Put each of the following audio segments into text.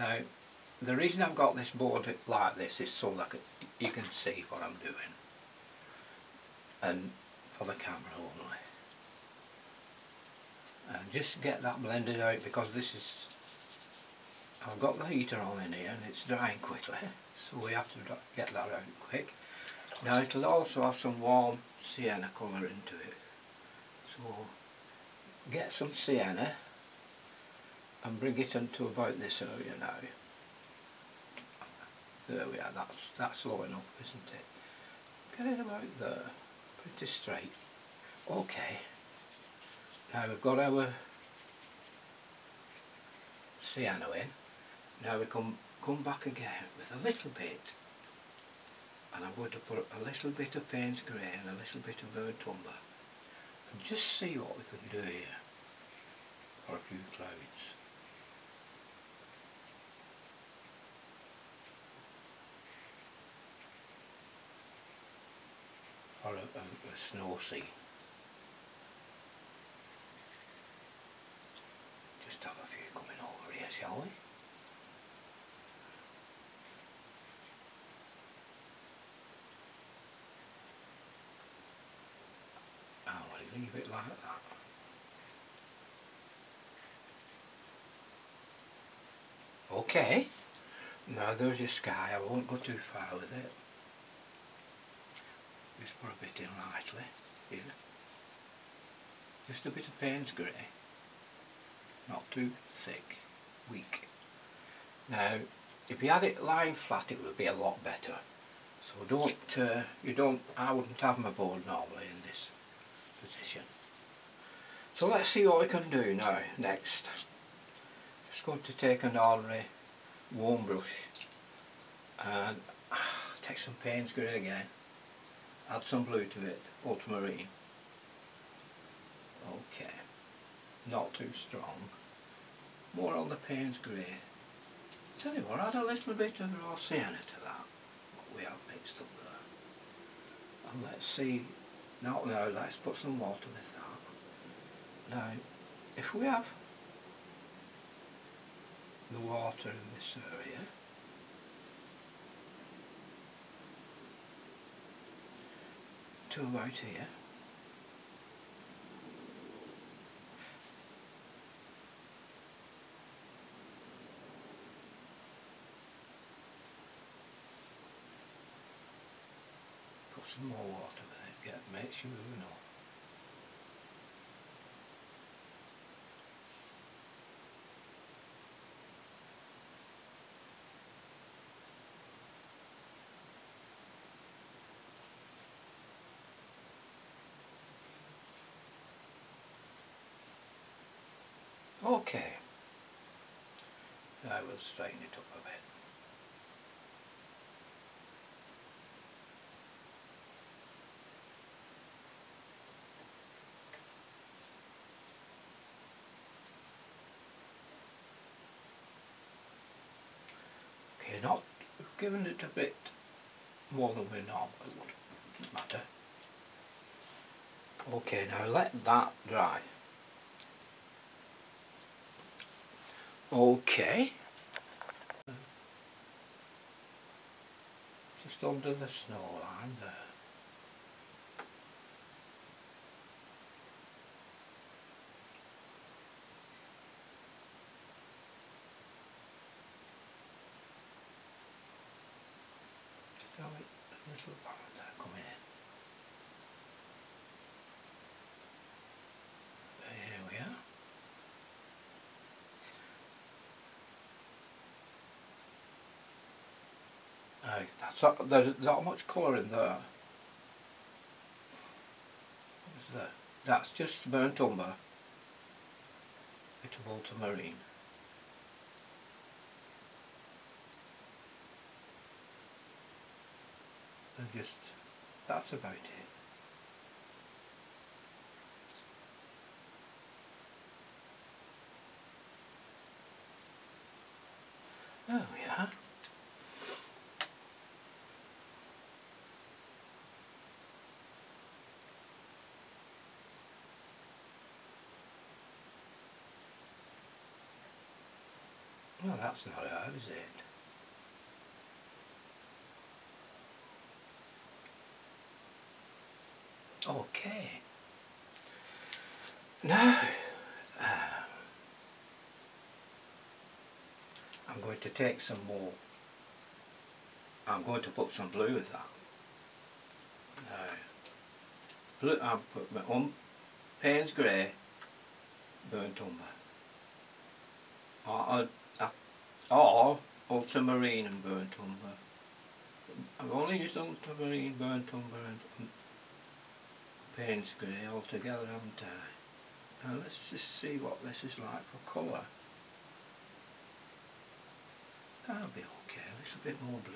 Now, the reason I've got this board like this is so that you can see what I'm doing. And for the camera only. And just get that blended out because this is I've got the heater on in here and it's drying quickly so we have to get that out quick. Now it'll also have some warm sienna colour into it so get some sienna and bring it into about this area now. There we are, that's, that's low enough isn't it? Get it about there, pretty straight. Okay, now we've got our sienna in now we come, come back again with a little bit and I'm going to put a little bit of Payne's Grey and a little bit of burnt umber and just see what we can do here for a few clouds. Or Um, a, a, sea. Just have a few coming over here, shall we? leave it like that. Okay, now there's your sky, I won't go too far with it. Just put a bit in lightly, here. Just a bit of Payne's Grey, not too thick, weak. Now, if you had it lying flat it would be a lot better. So don't, uh, you don't, I wouldn't have my board normally in this position. So let's see what we can do now next. Just going to take an ordinary warm brush and ah, take some Payne's Grey again, add some blue to it, ultramarine. Okay, not too strong, more on the Payne's Grey. Tell you what, add a little bit of raw sienna to that, what we have mixed up there. And let's see now, now let's put some water with that. Now, if we have the water in this area, to about here, put some more water get makes you moving on. Okay, now we'll straighten it up a bit. Okay, not given it a bit more than we normally would. Doesn't matter. Okay, now let that dry. Okay. Just under the snow line there. coming in. There we are. Aye, that's not, there's not much colour in there. What's that? That's just burnt umber. Bit of ultramarine. and just that's about it. Oh yeah. Well, that's not hard, is it? Okay. Now, uh, I'm going to take some more. I'm going to put some blue with that. Now, blue, I'll put my own Payne's Grey, burnt umber. Or, or ultramarine and burnt umber. I've only used ultramarine, burnt umber and Payne's Grey altogether, haven't I? Now let's just see what this is like for colour. That'll be okay, a little bit more blue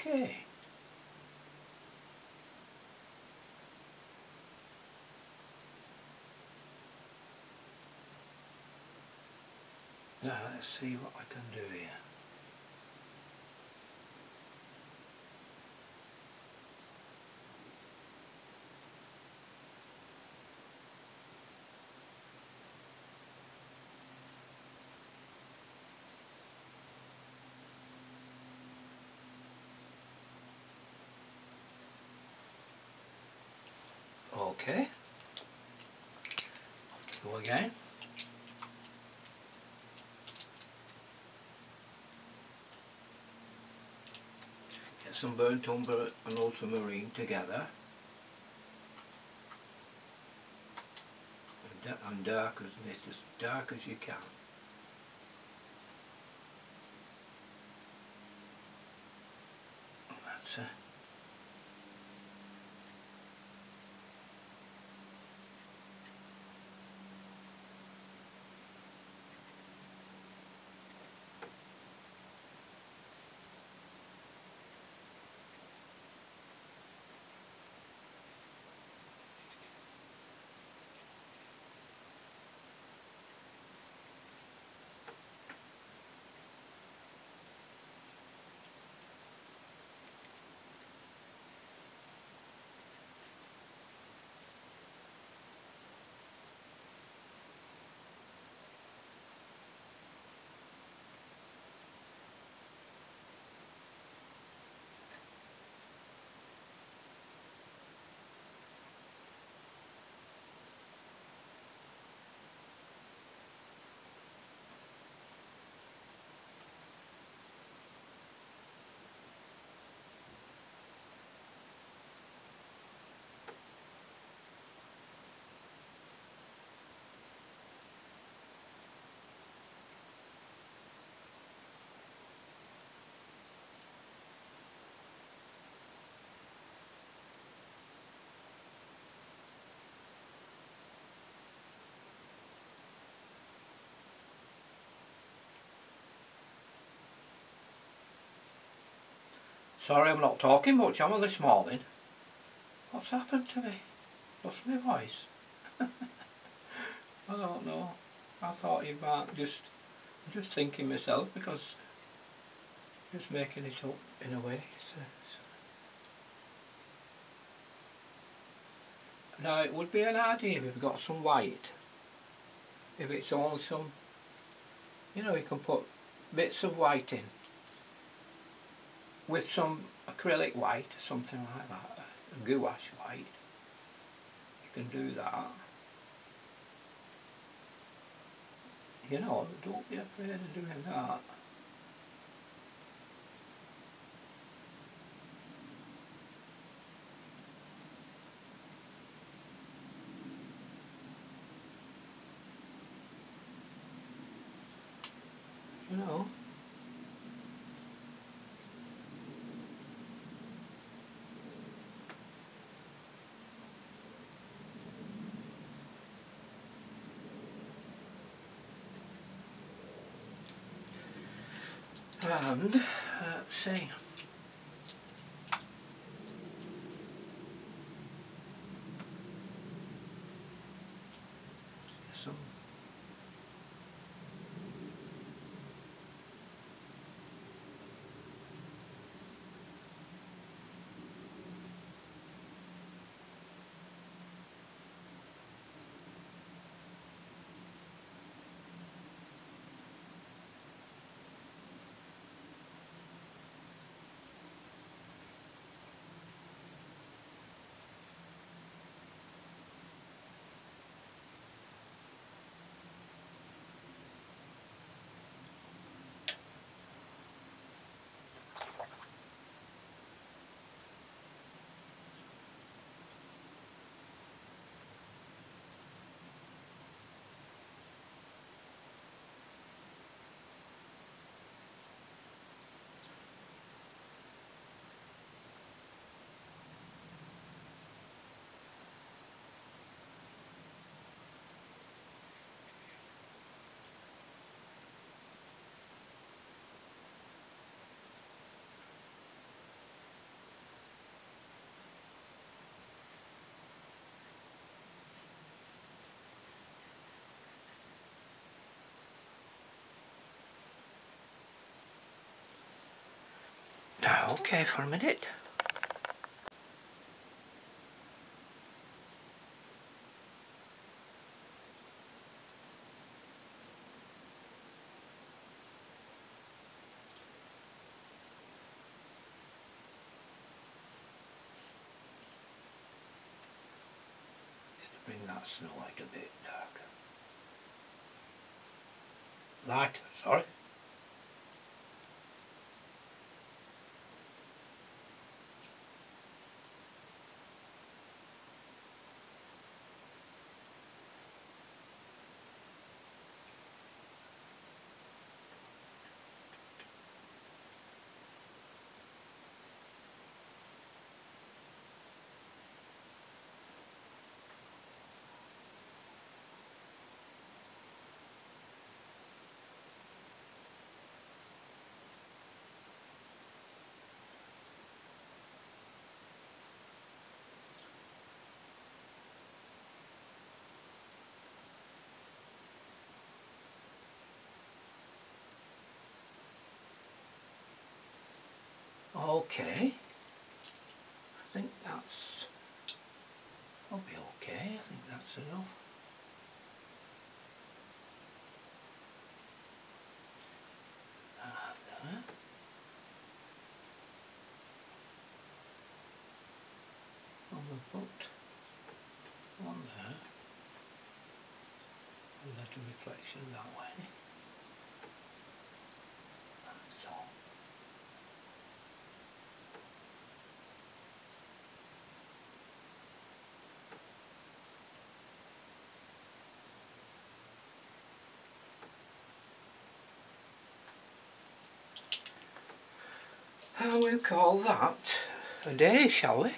Okay. Now let's see what I can do here. Okay. Go again. Get some burnt umber and ultramarine together. And, and dark as this, as dark as you can. That's it. Sorry I'm not talking much, am I, this morning? What's happened to me? Lost my voice? I don't know. I thought you might just, just thinking myself because just making it up in a way. So, so. Now it would be an idea if we've got some white. If it's only some, you know, you can put bits of white in with some acrylic white or something like that, a gouache white. You can do that. You know, don't be afraid of doing that. You know. And, uh, let's see. Some Now, okay for a minute. Just bring that snow out a bit darker. Light, sorry. Okay. I think that's, I'll be okay, I think that's enough. Ah, let reflection that way. So. And we'll call that a day, shall we?